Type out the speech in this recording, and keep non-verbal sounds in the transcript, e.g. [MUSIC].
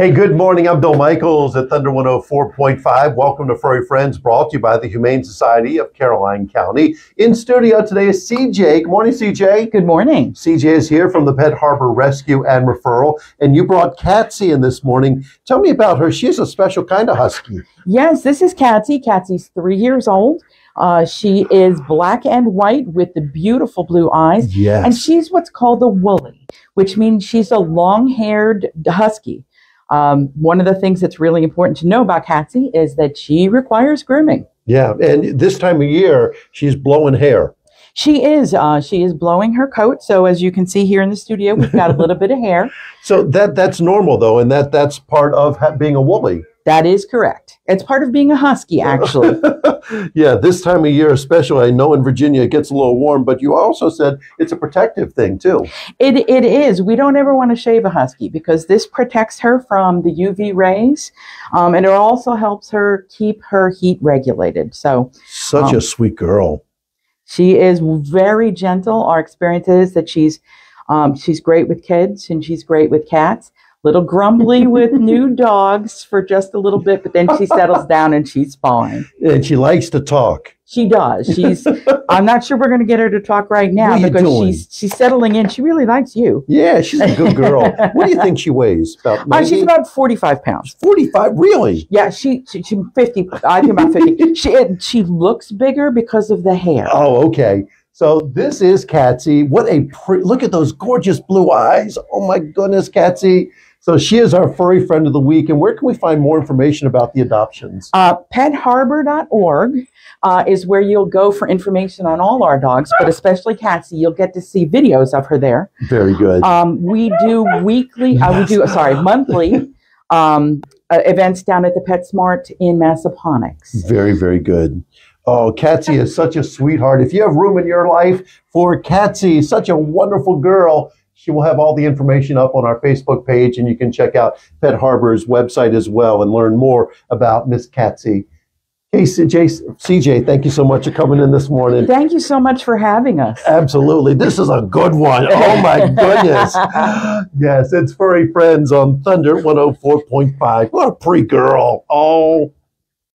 Hey, good morning. I'm Bill Michaels at Thunder 104.5. Welcome to Furry Friends, brought to you by the Humane Society of Caroline County. In studio today is CJ. Good morning, CJ. Good morning. CJ is here from the Pet Harbor Rescue and Referral, and you brought Katsi in this morning. Tell me about her. She's a special kind of husky. Yes, this is Katsi. Katsi's three years old. Uh, she is black and white with the beautiful blue eyes. Yes. And she's what's called a woolly, which means she's a long haired husky. Um, one of the things that's really important to know about Katsi is that she requires grooming. Yeah, and this time of year, she's blowing hair. She is. Uh, she is blowing her coat. So as you can see here in the studio, we've got a little bit of hair. [LAUGHS] So that that's normal though, and that that's part of ha- being a woolly. That is correct. It's part of being a husky, actually. [LAUGHS] yeah, this time of year, especially, I know in Virginia it gets a little warm, but you also said it's a protective thing too. It, it is. We don't ever want to shave a husky because this protects her from the UV rays, um, and it also helps her keep her heat regulated. So Such Um, a sweet girl. she is very gentle. Our experience is that she's um, she's great with kids and she's great with cats. Little grumbly with [LAUGHS] new dogs for just a little bit, but then she settles down and she's fine. And she likes to talk. She does. She's. I'm not sure we're going to get her to talk right now What are you because doing? she's she's settling in. She really likes you. Yeah, she's a good girl. what do you think she weighs? About [LAUGHS] Uh, she's about 45 pounds. 45, really? Yeah, she, she, she 50. I think about 50. [LAUGHS] She she looks bigger because of the hair. Oh, okay. So this is Katsi. What a pre- look at those gorgeous blue eyes. Oh my goodness, Katsi. So she is our furry friend of the week. And where can we find more information about the adoptions? Uh, petharbor.org uh, is where you'll go for information on all our dogs, but especially Katsi. You'll get to see videos of her there. Very good. Um, we do weekly, uh, we do, sorry, monthly um, uh, events down at the PetSmart in Massaponax. Very, very good. Oh, Katsi is such a sweetheart. If you have room in your life for Katsi, such a wonderful girl, she will have all the information up on our Facebook page, and you can check out Pet Harbor's website as well and learn more about Miss Katsi. Hey, CJ, CJ, thank you so much for coming in this morning. Thank you so much for having us. Absolutely. This is a good one. Oh, my [LAUGHS] goodness. yes, it's Furry Friends on Thunder 104.5. What a pretty girl. Oh.